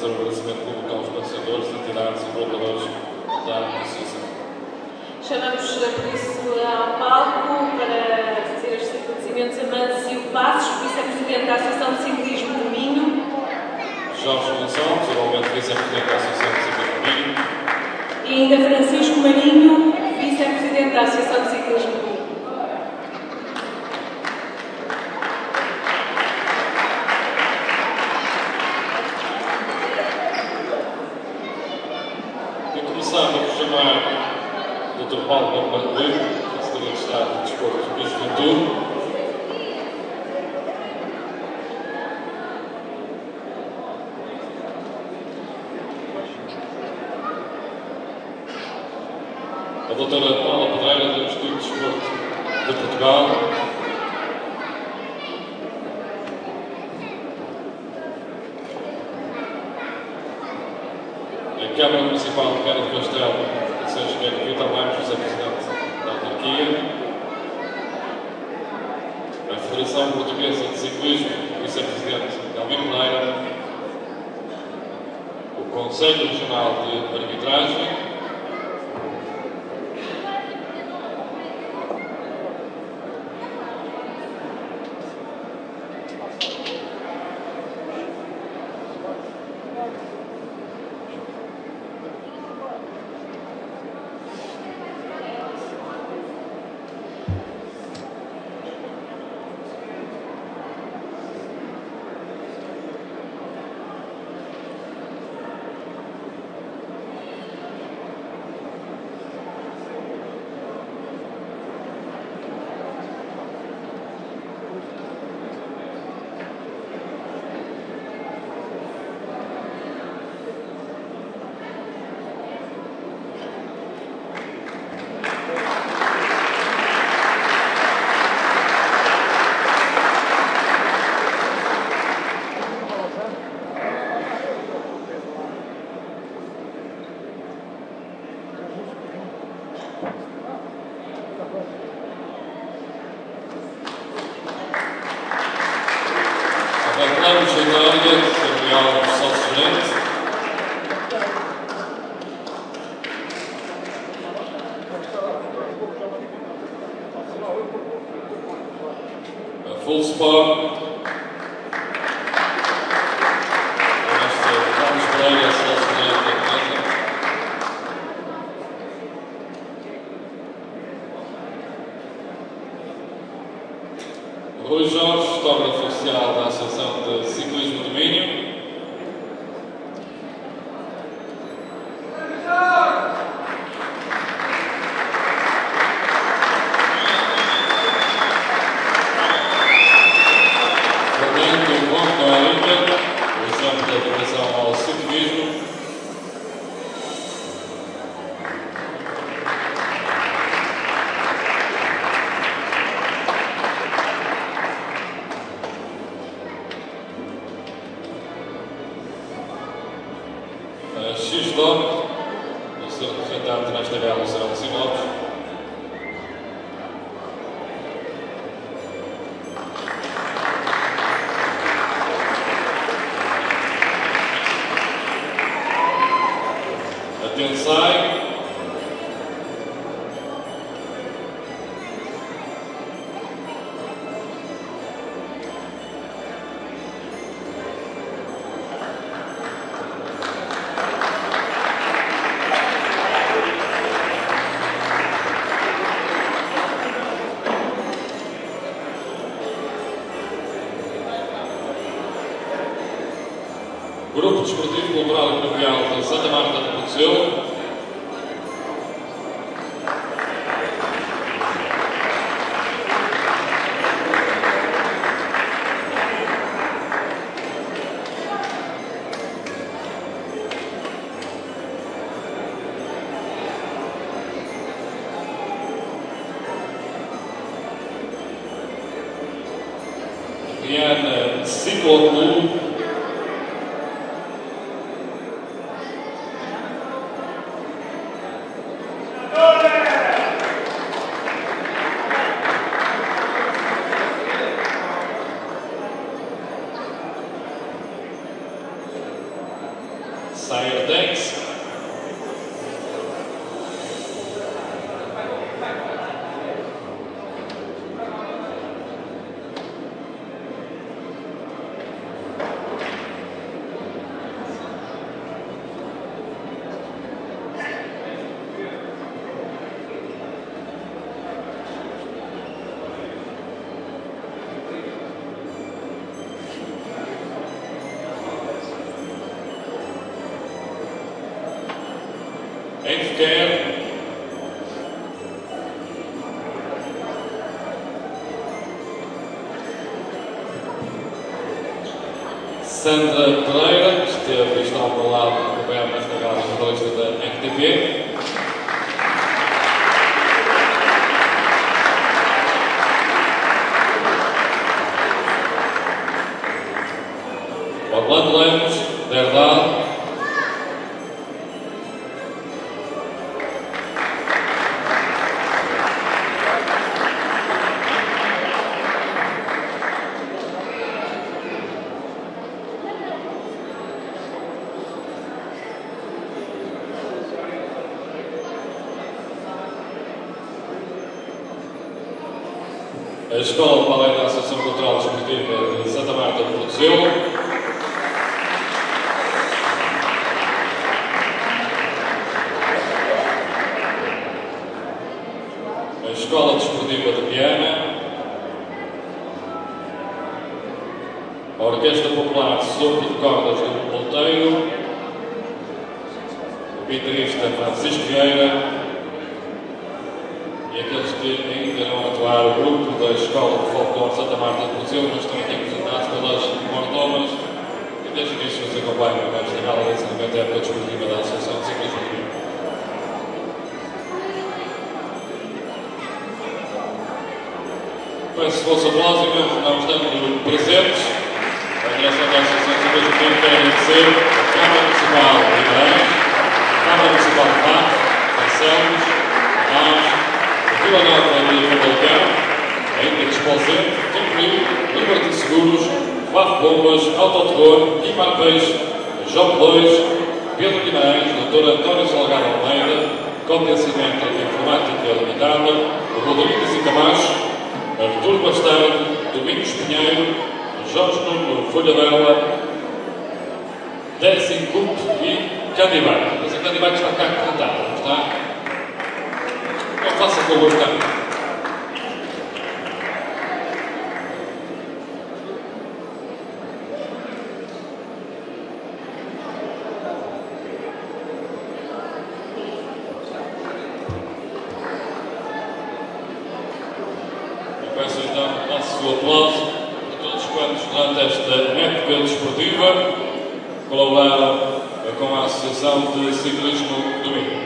fazer o agradecimento público aos patrocinadores, entidades e colaboradores da associação. Chamamos, por isso, ao palco para fazer os agradecimentos a Mâncio Passos, vice-presidente da Associação de Ciclismo do Minho. Jorge Gonçalves, igualmente vice-presidente da Associação de Ciclismo do Minho. E ainda Francisco Marinho, vice-presidente da Associação de Ciclismo do Minho. E começando por chamar o Dr. Paulo Gomes Rui, Secretário de Estado de Desporto e Juventude. A doutora Paula Pedreira, do Instituto de Desporto de Portugal. A Câmara Municipal de Câmara do Castelo, a Sr. Engenheiro Vitor Lemos, vice-presidente da autarquia. A Federação Ciclismo, vice-presidente Dalvino Pereira. O Conselho Regional de Arbitragem. Full spot. Rui Jorge, fotógrafo oficial da Associação de Ciclismo do Minho. A X-Doc, o seu representante nesta gala, o Serão Sinopes. A Tensai. Grupo Desportivo Cultural e Paroquial de Santa Marta de Poteceu. Viana Cicloclube. side Sandra Pereira, que esteve e está ao meu lado no governo nesta gala jornalista da RTP. Orlando Lemos, A Escola de Balé da Associação Cultural Desportiva de Santa Marta de Portozelo. A Escola Desportiva de Viana. A Orquestra Popular Sopro de Cordas do Monteiro. O guitarrista Francisco Vieira e aqueles que atuaram, o grupo da Escola de Folclore Santa Marta de Museu, mas estão aqui representados pelas mordomas e desde que isso nos acompanha no de Ensinamento da Época Desportiva da Associação de Ciclismo. Peço o vosso aplauso mesmo não estando presentes, a direção da Associação de Ciclismo Rio quer agradecer a Câmara Municipal de Guimarães, a Câmara Municipal de Patos, Barcelos, Mãos, Vila Nova ainda Despolsente, Camperio, Liberty Seguros, Favo Bombas, Autoterror, João 2, Pedro Guimarães, Dr. António Salgado Almeida, Contencimento Informática Limitada, Rodrigues e Camacho, Artur Bastardo, Domingos Pinheiro, Jorge Nuno Folhadela, Desi Cup e Candibac. Mas a Candibac está cá representada, não está? Não faça favor, está. O aplauso a todos quantos durante esta época desportiva colaboraram com a Associação de Ciclismo Domingo.